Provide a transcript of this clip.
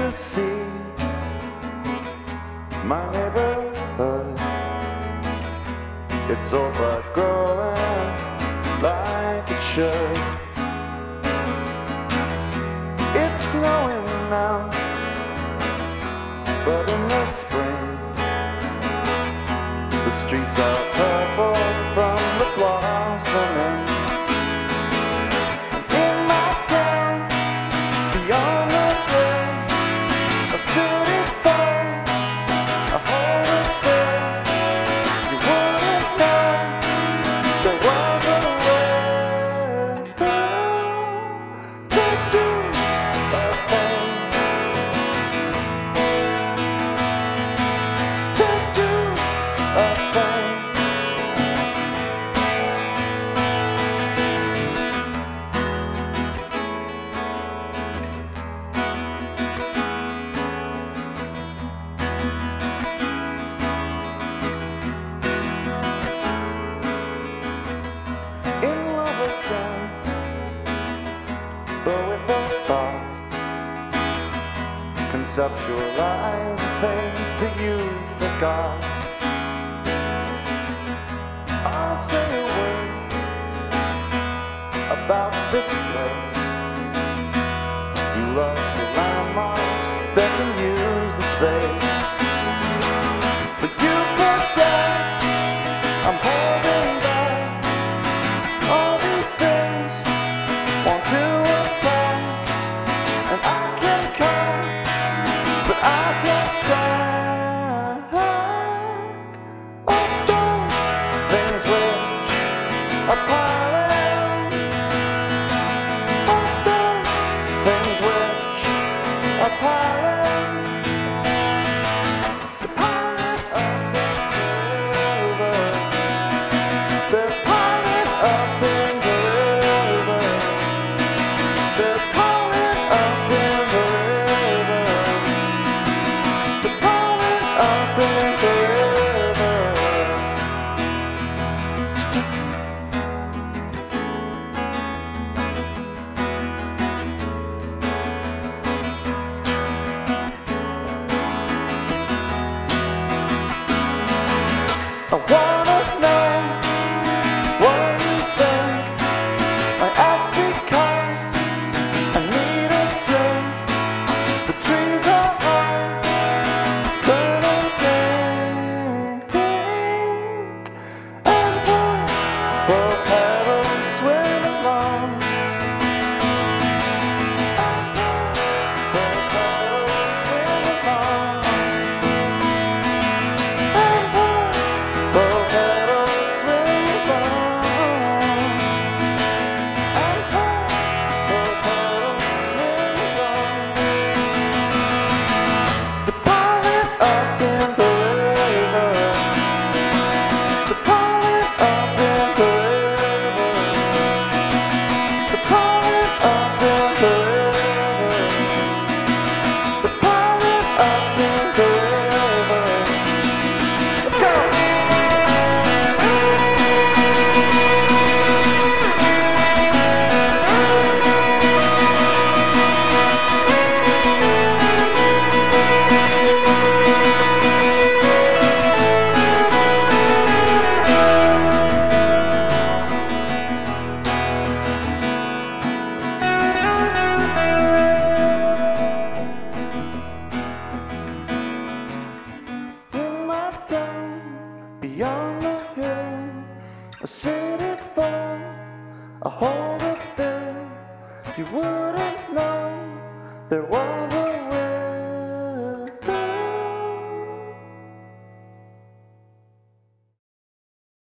to see my neighborhood. It's overgrown growing like it should. It's snowing now, but in the spring, the streets are. conceptualize the things that you forgot. I'll say a word about this place. You love the landmarks that can use the space. But you put that, I'm upon town beyond the hill, a city full, a hold of them. You wouldn't know there was.